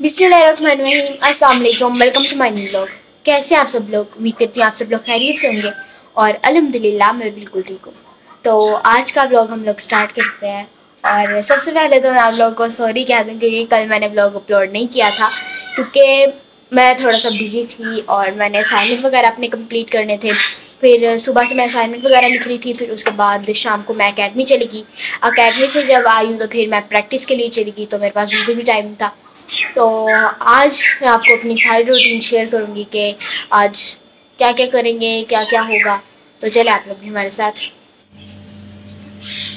बिस्मिल्लाहिर्रहमानिर्रहीम। अस्सलाम वालेकुम welcome to my new blog कैसे आप सब लोग? उम्मीद करती हूँ आप सब लोग खैरियत से होंगे और अल्हम्दुलिल्लाह, मैं बिल्कुल ठीक हूँ। तो आज का ब्लॉग हम लोग स्टार्ट करते हैं। और सबसे पहले तो मैं आप लोगों को सॉरी कह दूँ क्योंकि कल मैंने ब्लॉग अपलोड नहीं किया था, क्योंकि मैं थोड़ा सा बिज़ी थी और मैंने असाइनमेंट वगैरह अपने कंप्लीट करने थे। फिर सुबह से मैं असाइनमेंट वगैरह लिख रही थी, फिर उसके बाद शाम को मैं अकेडमी चली गई। अकेडमी से जब आई हूँ तो फिर मैं प्रैक्टिस के लिए चली गई तो मेरे पास बिल्कुल भी टाइम था। तो आज मैं आपको अपनी सारी रूटीन शेयर करूँगी कि आज क्या क्या करेंगे क्या क्या होगा। तो चले आप लोग भी हमारे साथ।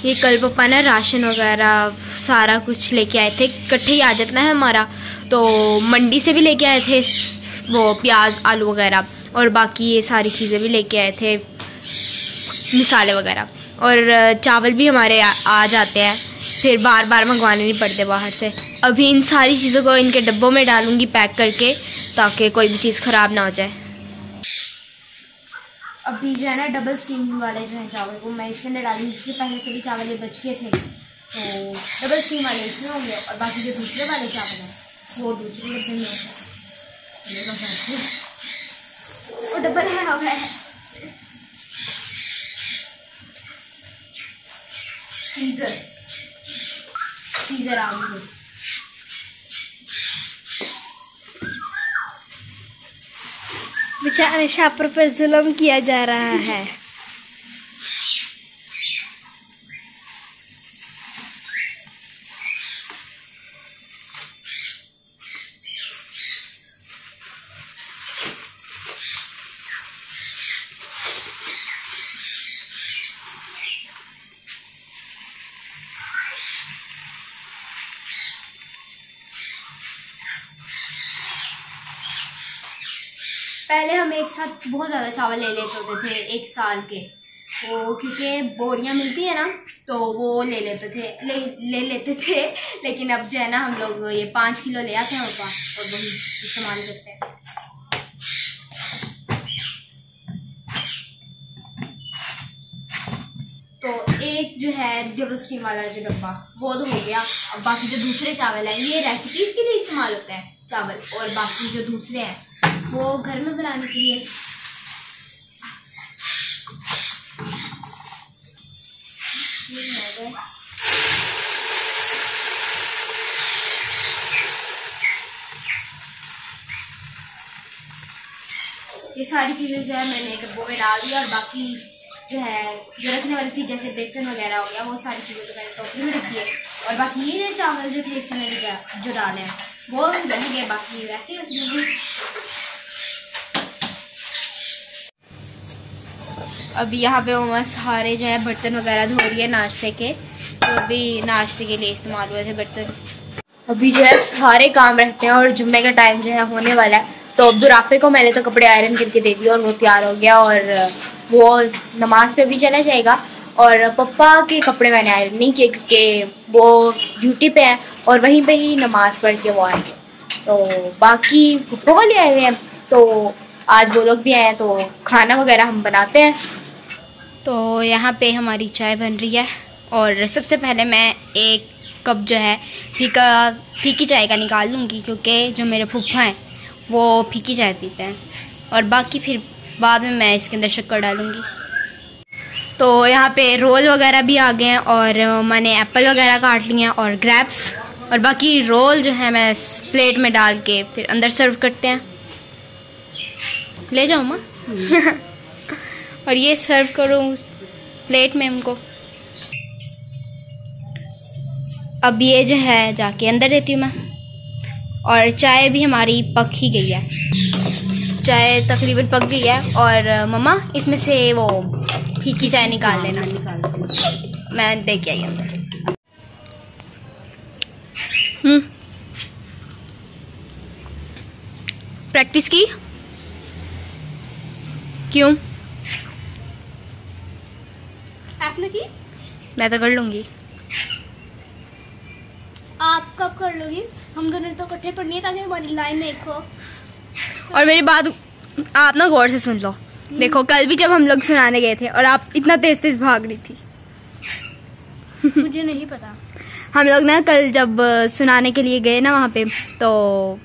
ये कल पापा ना राशन वगैरह सारा कुछ लेके आए थे। इकट्ठे ही आ जाता है हमारा। तो मंडी से भी लेके आए थे वो प्याज आलू वगैरह और बाकी ये सारी चीज़ें भी लेके आए थे मिसाले वगैरह। और चावल भी हमारे आ, आ जाते हैं। फिर बार बार मंगवाने नहीं पड़ते बाहर से। अभी इन सारी चीज़ों को इनके डब्बों में डालूँगी पैक करके, ताकि कोई भी चीज़ ख़राब ना हो जाए। अभी जो है ना डबल स्टीम वाले जो हैं चावल, वो मैं इसके अंदर डालूँगी, क्योंकि पहले से भी चावल ये बच गए थे। तो डबल स्टीम वाले इसमें होंगे और बाकी जो दूसरे वाले चावल हैं, वो दूसरे डब्बे में होते। हैं। वो डबल है हवा है। सीजर सीजर आ गई छापर पर जुल्म किया जा रहा है पहले हम एक साथ बहुत ज़्यादा चावल ले लेते होते थे, एक साल के। वो क्योंकि बोरियाँ मिलती है ना तो वो ले लेते थे, ले ले लेते थे। लेकिन अब जो है ना, हम लोग ये पाँच किलो ले आते हैं उनका, और वही इस्तेमाल करते हैं तो एक जो है डबल स्टीम वाला जो डब्बा, वो तो हो गया। अब बाकी जो दूसरे चावल है, ये रेसिपीज़ के लिए इस्तेमाल होता है चावल, और बाकी जो दूसरे हैं, वो घर में बनाने के लिए। ये सारी चीज़ें जो है मैंने डब्बों में डाल दिया और बाकी जो है, जो रखने वाली थी, जैसे बेसन वगैरह हो गया, वो सारी चीज़ें तो मैंने टोकरी में रखी है। और बाकी ये जो चावल जो थे, इसमें जो डाले हैं, वो रह गए, बाकी वैसे ही रख देंगे अभी यहाँ पे मम्मा सारे जो है, बर्तन वगैरह धो रही है नाश्ते के तो अभी नाश्ते के लिए इस्तेमाल हुए थे बर्तन। अभी जो है, सारे काम रहते हैं और जुम्मे का टाइम जो है, होने वाला है। तो अब्दुल राफे को मैंने तो कपड़े आयरन करके दे दिए और वो तैयार हो गया और वो नमाज़ पे भी चला जाएगा। और पप्पा के कपड़े मैंने आयरन नहीं किए क्योंकि वो ड्यूटी पे हैं और वहीं पे ही नमाज़ पढ़ के वो आएँगे। तो बाकी पप्पा वाले आए हुए हैं। तो आज वो लोग भी आए हैं तो खाना वगैरह हम बनाते हैं। तो यहाँ पे हमारी चाय बन रही है और सबसे पहले मैं एक कप जो है फीका, फीकी चाय का निकाल लूँगी क्योंकि जो मेरे फूफा हैं, वो फीकी चाय पीते हैं। और बाकी फिर बाद में मैं इसके अंदर शक्कर डालूँगी। तो यहाँ पे रोल वगैरह भी आ गए हैं और मैंने एप्पल वगैरह काट लिए हैं और ग्रैप्स और बाकी रोल जो है मैं प्लेट में डाल के फिर अंदर सर्व करते हैं। ले जाओ माँ और ये सर्व करो उस प्लेट में उनको अब ये जो है जाके अंदर देती हूँ मैं। और चाय भी हमारी पक ही गई है। चाय तकरीबन पक गई है। और मम्मा इसमें से वो फीकी चाय निकाल लेना। निकाल मैं दे के आई अंदर हम्म। प्रैक्टिस की? क्यों? आपने की? मैं तो कर लूँगी। आप कब कर लोगी? हम दोनों तो इकट्ठे पढ़नी है ताकि हमारी लाइन एक हो। और मेरी बात आप ना गौर से सुन लो। देखो कल भी जब हम लोग सुनाने गए थे और आप इतना तेज तेज भाग रही थी। मुझे नहीं पता। हम लोग ना कल जब सुनाने के लिए गए ना वहाँ पे तो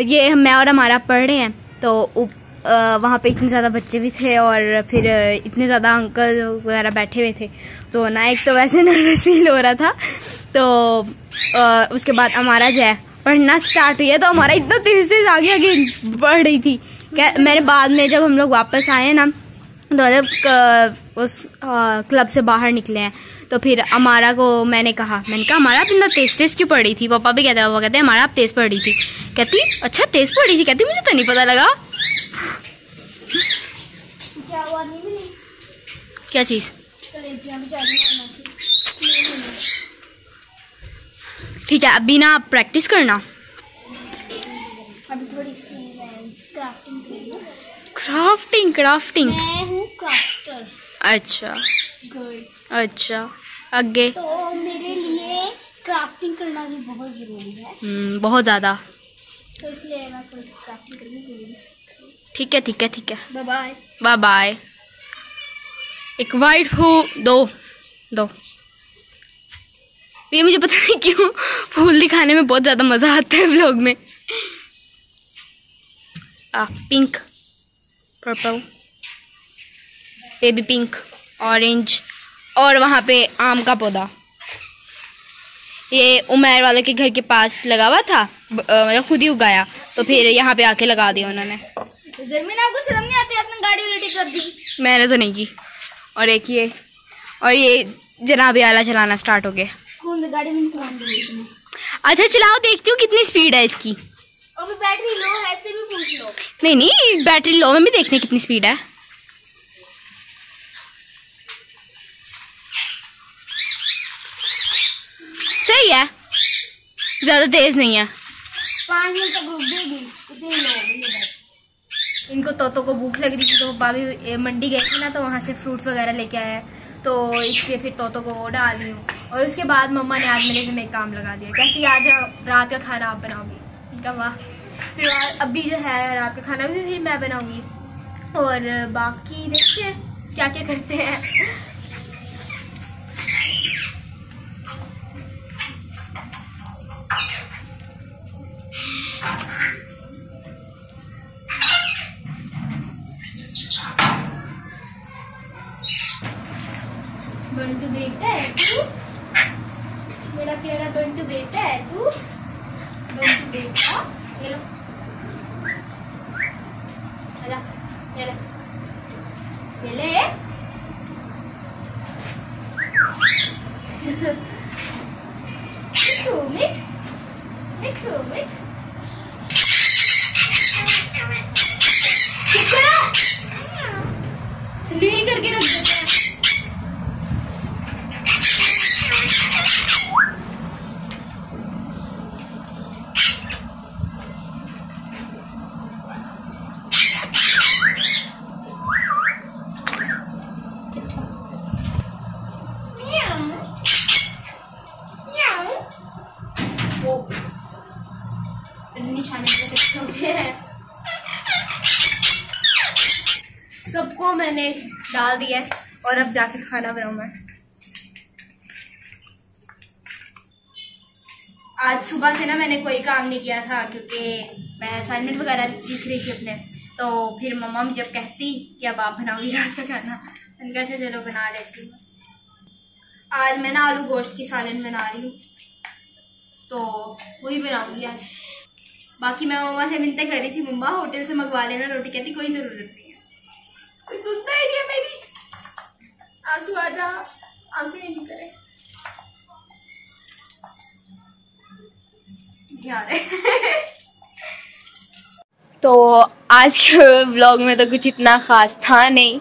ये मैं और हमारा पढ़ रहे हैं तो वहाँ पे इतने ज़्यादा बच्चे भी थे और फिर इतने ज़्यादा अंकल वगैरह बैठे हुए थे तो ना एक तो वैसे नर्वस फील हो रहा था तो आ, उसके बाद हमारा जो है पढ़ना स्टार्ट हुई है तो हमारा इतना तेज तेज आगे आगे बढ़ रही थी। क्या मेरे बाद में जब हम लोग वापस आए ना तो जब उस क्लब से बाहर निकले हैं। तो फिर हमारा को मैंने कहा मैंने कहा हमारा आप इतना तेज तेज क्यों पड़ी थी? पापा भी कहते पापा कहते हमारा आप तेज पड़ी थी। कहती अच्छा तेज पड़ी थी? कहती मुझे तो नहीं पता लगा। क्या हुआ नहीं क्या चीज़? ठीक है अभी ना आप प्रैक्टिस करना। अभी थोड़ी सी क्राफ्टिंग क्राफ्टिंग क्राफ्टिंग मैं हूँ क्राफ्टर अच्छा। गुड अच्छा। आगे। तो मेरे लिए क्राफ्टिंग करना भी बहुत ज़रूरी है। हम्म बहुत ज़्यादा। तो इसलिए मैं क्राफ्टिंग करनी ठीक है ठीक है ठीक है। बाय बाय बाय एक वाइट हो दो। दो। ये मुझे पता नहीं क्यों फूल दिखाने में बहुत ज़्यादा मज़ा आता है व्लॉग में। Pink purple baby pink orange और वहाँ पे आम का पौधा. ये उमेर वालों के घर के पास लगा हुआ था मतलब खुद ही उगाया. तो फिर यहाँ पे आके लगा दिया उन्होंने. आपको शर्म नहीं आती? आपने गाड़ी उल्टी कर दी. मैंने तो नहीं की. और एक ये और ये जनाबे आला चलाना स्टार्ट हो गया. अच्छा चलाओ देखती हूँ कितनी स्पीड है इसकी. अभी बैटरी लो है ऐसे भी पूछ लो। नहीं नहीं बैटरी लो में भी देखने कितनी स्पीड है। सही है। ज़्यादा तेज नहीं है। पाँच मिनट तक रुक देगी इनको तोतों को भूख लग रही थी तो भाभी मंडी गए थे ना तो वहाँ से फ्रूट्स वगैरह लेके आए। तो इसलिए फिर तोतों को डाल रही हूँ। और उसके बाद मम्मा ने आज मेरे से मेरे काम लगा दिया कहती आज रात का खाना आप बनाओगी। वाह फिर अभी जो है रात का खाना भी फिर मैं बनाऊँगी। और बाकी देखिए क्या क्या करते हैं। बंटू बेटा है तू? मेरा प्यारा बंटू बेटा है तू? बेटा ये लो। ये ले। ये ले मिठू मिठ मिठू मिठ करके रख देते हैं सबको मैंने डाल दिया है और अब जाके खाना बनाऊ मैं आज सुबह से ना मैंने कोई काम नहीं किया था क्योंकि मैं असाइनमेंट वगैरह लिख रही थी अपने। तो फिर मम्मा मुझे जब कहती कि अब आप बनाओगी रात का खाना। मैंने कैसे चलो बना लेती हूँ। आज मैं ना आलू गोश्त की सालन बना रही हूँ। तो वही बनाऊँगी आज। बाकी मैं मम्मा से मिलते कर रही थी, मम्मा होटल से मंगवा लेना, रोटी कहती, कोई ज़रूरत नहीं है। कोई सुनता ही नहीं है मेरी। आँसू आ जा, आँसू नहीं करे तो आज के व्लॉग में तो कुछ इतना ख़ास था नहीं।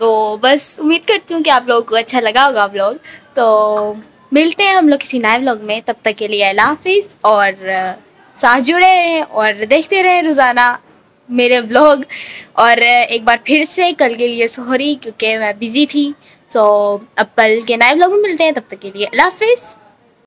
तो बस उम्मीद करती हूँ कि आप लोगों को अच्छा लगा होगा व्लॉग तो मिलते हैं हम लोग किसी नए व्लॉग में। तब तक के लिए अल्लाह हाफिज़ और साथ जुड़े रहें और देखते रहें रोज़ाना मेरे ब्लॉग और एक बार फिर से कल के लिए सॉरी क्योंकि मैं बिज़ी थी। सो अब कल के नए ब्लॉग में मिलते हैं, तब तक के लिए अल्लाह हाफिज़।